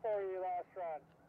for you last run.